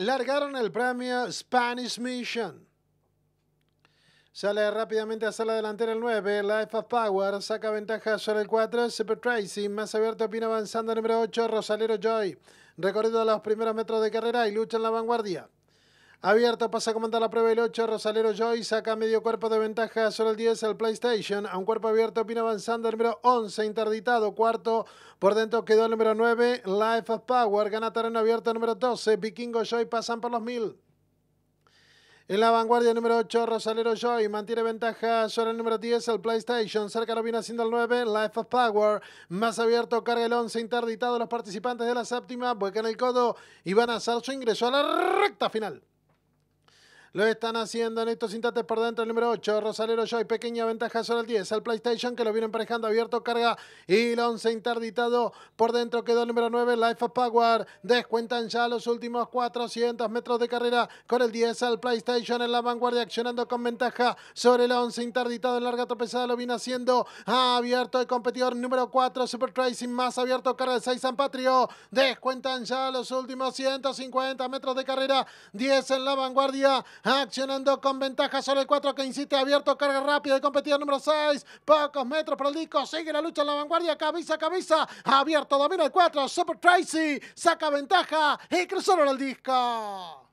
largaron el premio Spanish Mission. Sale rápidamente a la delantera el 9, Life of Power, saca ventaja sobre el 4, Super Tracy, más abierto, opina avanzando número 8, Rosalero Joy, recorrido a los primeros metros de carrera y lucha en la vanguardia. Abierto, pasa a comandar la prueba el 8, Rosalero Joy, saca medio cuerpo de ventaja sobre el 10, el PlayStation, a un cuerpo abierto, opina avanzando el número 11, interditado, cuarto, por dentro quedó el número 9, Life of Power, gana terreno abierto el número 12, Vikingo Joy pasan por los 1000. En la vanguardia número 8, Rosalero Joy mantiene ventaja sobre el número 10, el PlayStation. Cerca lo viene haciendo el 9, Life of Power. Más abierto, carga el 11, interditado los participantes de la séptima. en el codo y van a hacer su ingreso a la recta final. Lo están haciendo en estos instantes por dentro el número 8, Rosalero Joy, pequeña ventaja sobre el 10, el PlayStation que lo viene emparejando, abierto, carga y el 11 interditado por dentro quedó el número 9, Life of Power, descuentan ya los últimos 400 metros de carrera con el 10, el PlayStation en la vanguardia accionando con ventaja sobre el 11 interditado en larga tropezada, lo viene haciendo abierto el competidor número 4, Super Tracing más abierto, carga el 6, San Patrio, descuentan ya los últimos 150 metros de carrera, 10 en la vanguardia, accionando con ventaja sobre el 4 que insiste abierto, carga rápida el competidor número 6, pocos metros por el disco, sigue la lucha en la vanguardia, cabeza cabeza, abierto, domina el 4, Super Tracy, saca ventaja y cruzó el disco.